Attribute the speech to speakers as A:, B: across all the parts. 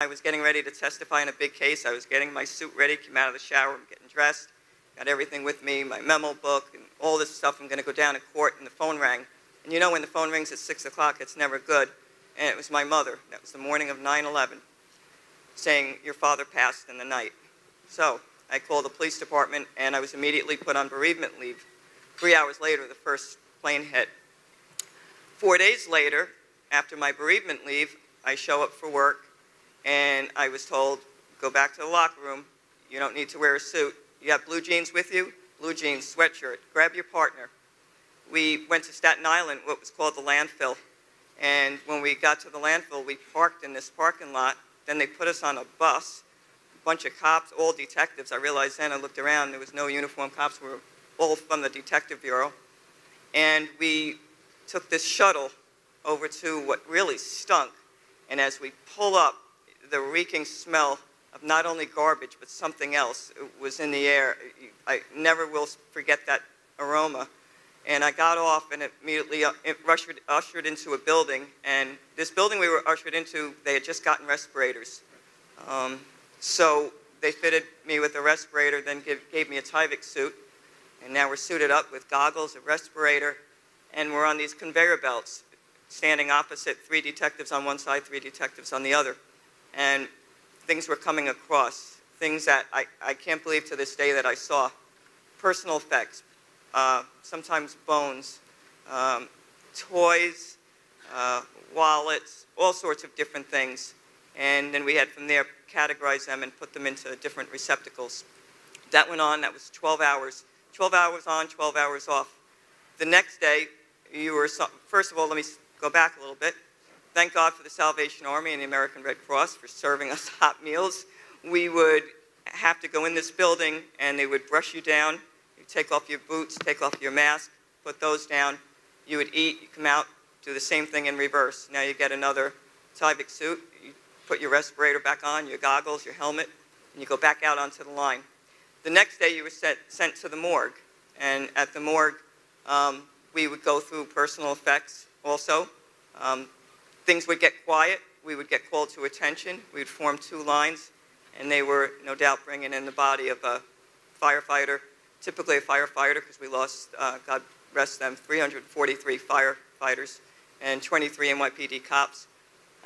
A: I was getting ready to testify in a big case. I was getting my suit ready, came out of the shower, I'm getting dressed, got everything with me, my memo book, and all this stuff. I'm going to go down to court, and the phone rang. And you know, when the phone rings at 6 o'clock, it's never good. And it was my mother. That was the morning of 9 11, saying, Your father passed in the night. So I called the police department, and I was immediately put on bereavement leave. Three hours later, the first plane hit. Four days later, after my bereavement leave, I show up for work and I was told, go back to the locker room. You don't need to wear a suit. You have blue jeans with you? Blue jeans, sweatshirt. Grab your partner. We went to Staten Island, what was called the landfill. And when we got to the landfill, we parked in this parking lot. Then they put us on a bus, a bunch of cops, all detectives. I realized then, I looked around, there was no uniform cops. We were all from the Detective Bureau. And we took this shuttle over to what really stunk. And as we pull up, the reeking smell of not only garbage but something else was in the air. I never will forget that aroma. And I got off and immediately uh, ushered, ushered into a building. And this building we were ushered into, they had just gotten respirators. Um, so they fitted me with a respirator, then give, gave me a Tyvek suit. And now we're suited up with goggles, a respirator, and we're on these conveyor belts, standing opposite three detectives on one side, three detectives on the other and things were coming across, things that I, I can't believe to this day that I saw. Personal effects, uh, sometimes bones, um, toys, uh, wallets, all sorts of different things. And then we had from there categorize them and put them into different receptacles. That went on, that was 12 hours. 12 hours on, 12 hours off. The next day, you were, first of all, let me go back a little bit. Thank God for the Salvation Army and the American Red Cross for serving us hot meals. We would have to go in this building and they would brush you down. You take off your boots, take off your mask, put those down. You would eat, you come out, do the same thing in reverse. Now you get another Tyvek suit, you put your respirator back on, your goggles, your helmet, and you go back out onto the line. The next day you were set, sent to the morgue. And at the morgue, um, we would go through personal effects also. Um, things would get quiet, we would get called to attention, we would form two lines, and they were no doubt bringing in the body of a firefighter, typically a firefighter, because we lost, uh, God rest them, 343 firefighters and 23 NYPD cops.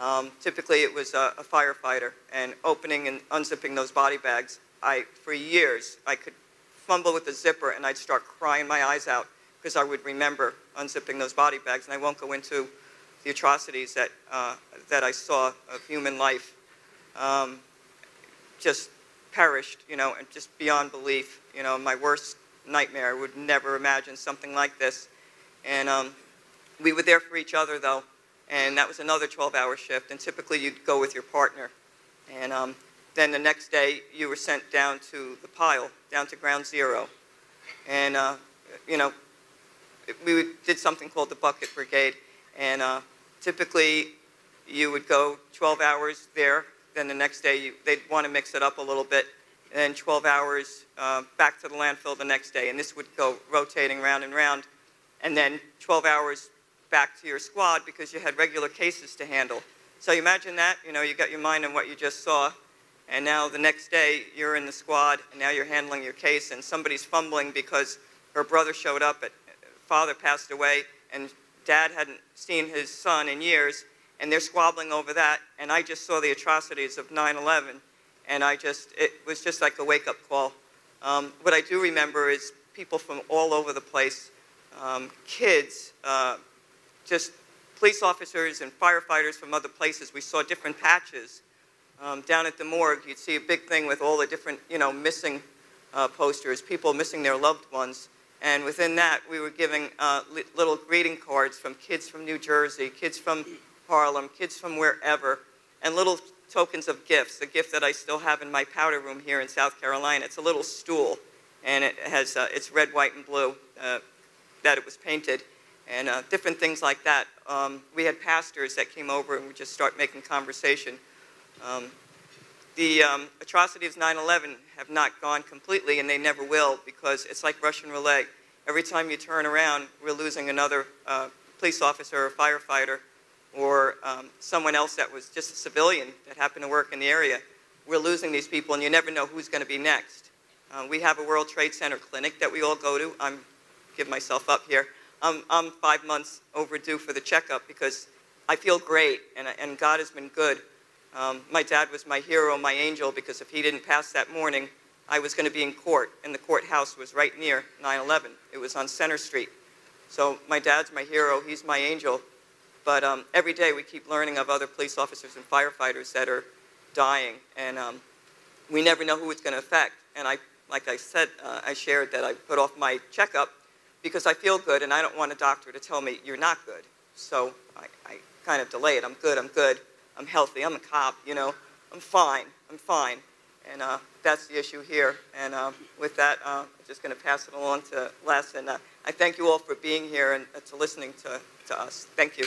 A: Um, typically, it was a, a, firefighter, and opening and unzipping those body bags, I, for years, I could fumble with the zipper and I'd start crying my eyes out because I would remember unzipping those body bags, and I won't go into the atrocities that, uh, that I saw of human life um, just perished, you know, and just beyond belief. You know, my worst nightmare I would never imagine something like this. And um, we were there for each other, though, and that was another 12-hour shift. And typically, you'd go with your partner. And um, then the next day, you were sent down to the pile, down to ground zero. And, uh, you know, we did something called the Bucket Brigade. And uh, Typically, you would go 12 hours there, then the next day you, they'd want to mix it up a little bit, and then 12 hours uh, back to the landfill the next day. And this would go rotating round and round, and then 12 hours back to your squad because you had regular cases to handle. So you imagine that, you know, you got your mind on what you just saw, and now the next day you're in the squad, and now you're handling your case, and somebody's fumbling because her brother showed up, at, father passed away, and dad hadn't seen his son in years, and they're squabbling over that. And I just saw the atrocities of 9 11, and I just, it was just like a wake up call. Um, what I do remember is people from all over the place, um, kids, uh, just police officers and firefighters from other places. We saw different patches. Um, down at the morgue, you'd see a big thing with all the different, you know, missing uh, posters, people missing their loved ones. And within that, we were giving uh, li little greeting cards from kids from New Jersey, kids from Harlem, kids from wherever, and little tokens of gifts. A gift that I still have in my powder room here in South Carolina. It's a little stool, and it has uh, it's red, white, and blue uh, that it was painted, and uh, different things like that. Um, we had pastors that came over and would just start making conversation. Um, the um, atrocities of 9-11 have not gone completely, and they never will, because it's like Russian roulette. Every time you turn around, we're losing another uh, police officer or firefighter. or um, someone else that was just a civilian that happened to work in the area. We're losing these people, and you never know who's going to be next. Uh, we have a World Trade Center clinic that we all go to. I'm give myself up here. I'm, I'm five months overdue for the checkup because I feel great, and, and God has been good. Um, my dad was my hero, my angel, because if he didn't pass that morning, I was going to be in court, and the courthouse was right near 9/11. It was on Center Street. So my dad's my hero. He's my angel. But um, every day we keep learning of other police officers and firefighters that are dying, and um, we never know who it's going to affect. And I, like I said, uh, I shared that I put off my checkup because I feel good, and I don't want a doctor to tell me you're not good. So I, I kind of delay it. I'm good. I'm good. I'm healthy. I'm a cop. You know, I'm fine. I'm fine. And uh, that's the issue here. And uh, with that, uh, I'm just going to pass it along to Les. And uh, I thank you all for being here and uh, to listening to, to us. Thank you.